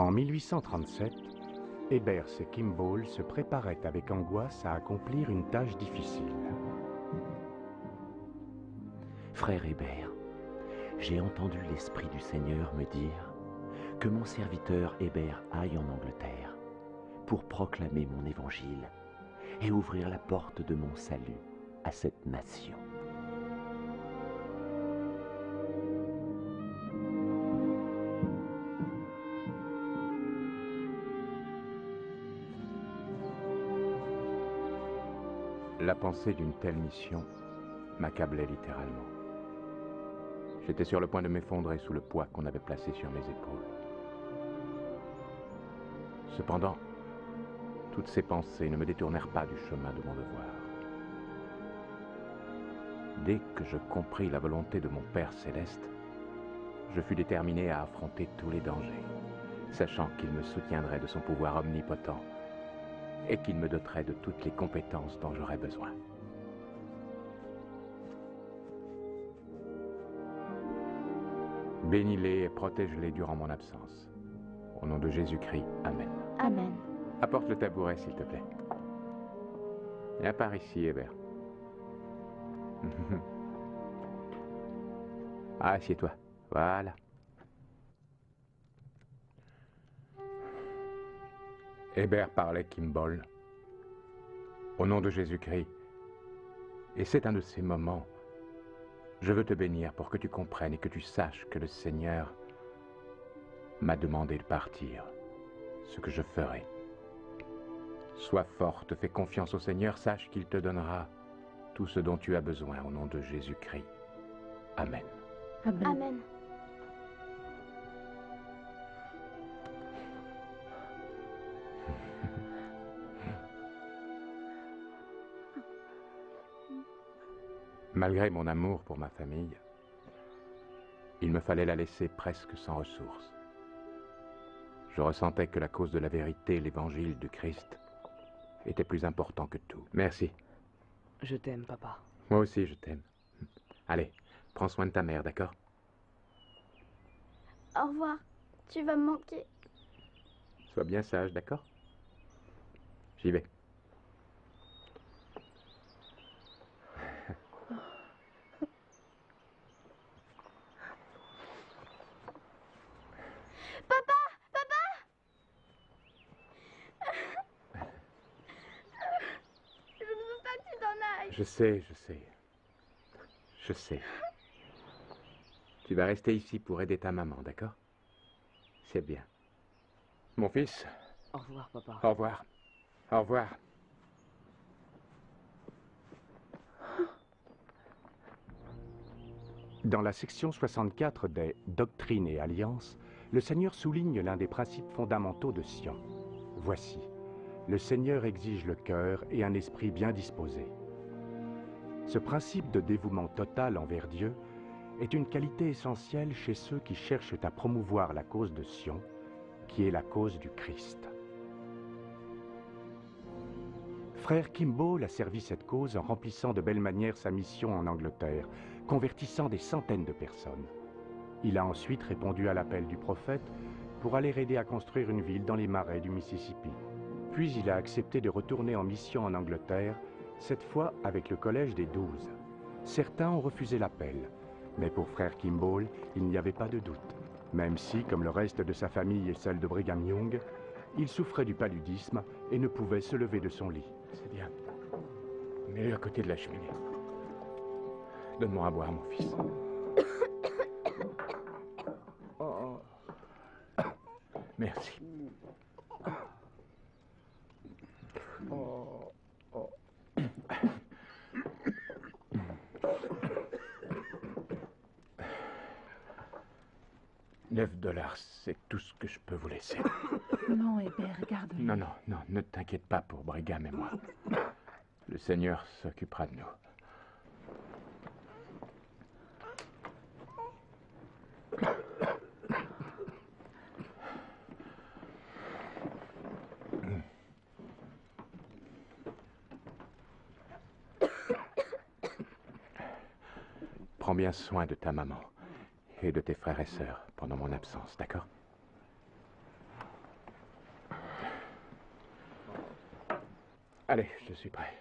En 1837, Hébert et Kimball se préparaient avec angoisse à accomplir une tâche difficile. Frère Hébert, j'ai entendu l'Esprit du Seigneur me dire que mon serviteur Hébert aille en Angleterre pour proclamer mon évangile et ouvrir la porte de mon salut à cette nation. La pensée d'une telle mission m'accablait littéralement. J'étais sur le point de m'effondrer sous le poids qu'on avait placé sur mes épaules. Cependant, toutes ces pensées ne me détournèrent pas du chemin de mon devoir. Dès que je compris la volonté de mon Père céleste, je fus déterminé à affronter tous les dangers, sachant qu'il me soutiendrait de son pouvoir omnipotent et qu'il me doterait de toutes les compétences dont j'aurais besoin. Bénis-les et protège-les durant mon absence. Au nom de Jésus-Christ, Amen. Amen. Apporte le tabouret, s'il te plaît. Viens par ici, Hébert. ah, assieds-toi. Voilà. Hébert parlait Kimball. Au nom de Jésus-Christ. Et c'est un de ces moments. Je veux te bénir pour que tu comprennes et que tu saches que le Seigneur m'a demandé de partir. Ce que je ferai. Sois forte, fais confiance au Seigneur, sache qu'il te donnera tout ce dont tu as besoin au nom de Jésus-Christ. Amen. Amen. Amen. Malgré mon amour pour ma famille, il me fallait la laisser presque sans ressources. Je ressentais que la cause de la vérité, l'évangile du Christ, était plus important que tout. Merci. Je t'aime, papa. Moi aussi, je t'aime. Allez, prends soin de ta mère, d'accord? Au revoir. Tu vas me manquer. Sois bien sage, d'accord? J'y vais. Papa Papa Je ne veux pas que tu t'en ailles. Je sais, je sais. Je sais. Tu vas rester ici pour aider ta maman, d'accord? C'est bien. Mon fils, Au revoir, papa. au revoir. Au revoir. Dans la section 64 des Doctrines et Alliances, le Seigneur souligne l'un des principes fondamentaux de Sion. Voici, le Seigneur exige le cœur et un esprit bien disposé. Ce principe de dévouement total envers Dieu est une qualité essentielle chez ceux qui cherchent à promouvoir la cause de Sion, qui est la cause du Christ. Frère Kimball a servi cette cause en remplissant de belle manière sa mission en Angleterre, convertissant des centaines de personnes. Il a ensuite répondu à l'appel du prophète pour aller aider à construire une ville dans les marais du Mississippi. Puis il a accepté de retourner en mission en Angleterre, cette fois avec le Collège des Douze. Certains ont refusé l'appel, mais pour frère Kimball, il n'y avait pas de doute. Même si, comme le reste de sa famille et celle de Brigham Young, il souffrait du paludisme et ne pouvait se lever de son lit. C'est bien. Mets-le à côté de la cheminée. Donne-moi à boire, mon fils. Merci. Neuf dollars, c'est tout ce que je peux vous laisser. Non, Hébert, garde-le. Non, non, non, ne t'inquiète pas pour Brigham et moi. Le Seigneur s'occupera de nous. Prends bien soin de ta maman et de tes frères et sœurs pendant mon absence, d'accord? Allez, je suis prêt.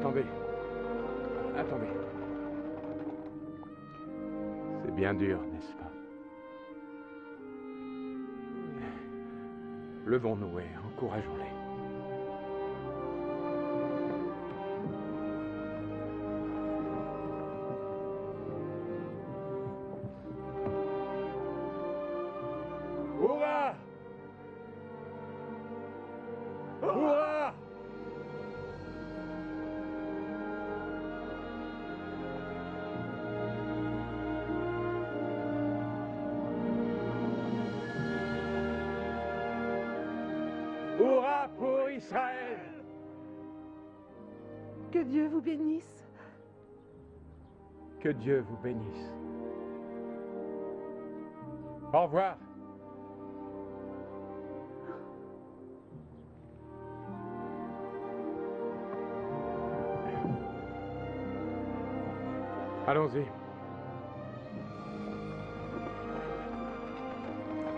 Attendez. Attendez. C'est bien dur, n'est-ce pas? Levons-nous et encourageons-les. Hurrah pour Israël Que Dieu vous bénisse. Que Dieu vous bénisse. Au revoir. Allons-y.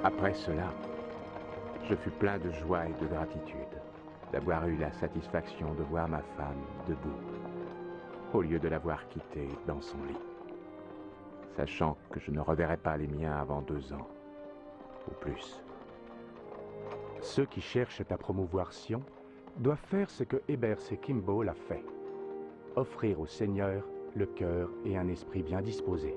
Après cela, je fus plein de joie et de gratitude d'avoir eu la satisfaction de voir ma femme debout, au lieu de l'avoir quittée dans son lit, sachant que je ne reverrai pas les miens avant deux ans, ou plus. Ceux qui cherchent à promouvoir Sion doivent faire ce que Hébert Kimball a fait, offrir au Seigneur le cœur et un esprit bien disposés.